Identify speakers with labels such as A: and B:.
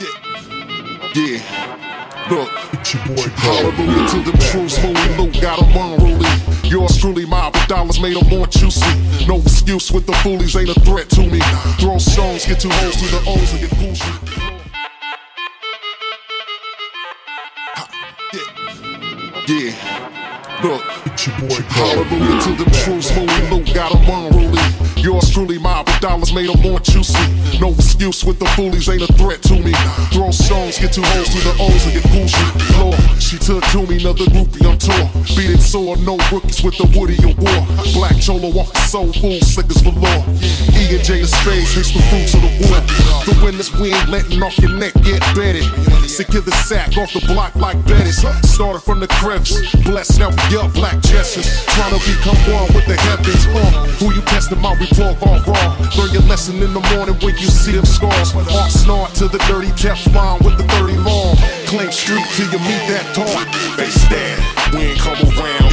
A: Yeah. Look, it's your boy Hallelujah. To the truth, holy loot, got them unruly. Yours truly, my dollars made them more juicy. No excuse with the foolies, ain't a threat to me. Throw stones, get two holes through the O's and get goosey. Yeah. yeah. Look, it's your boy Hallelujah. To the Yours truly, but dollars made them more juicy. No excuse with the foolies, ain't a threat to me. Throw stones, get two holes through the O's and get goosey. Lord, she took to me, another groupie on tour. Beat it sore, no rookies with the Woody Award. Black Cholo walking soul food, as velour. E and J of spades, hits the fruits of the wood. The winners, we ain't letting off your neck get bedded. Secure the sack off the block like Bettis. Started from the crevice, blessed now we up black Jessens. Trying to become one with the heavens. Uh, who you testing my report all wrong? Learn your lesson in the morning when you see them scars. Arc snort to the dirty Teflon with the 30 long. Claim street till you meet that talk. They that, we ain't come around.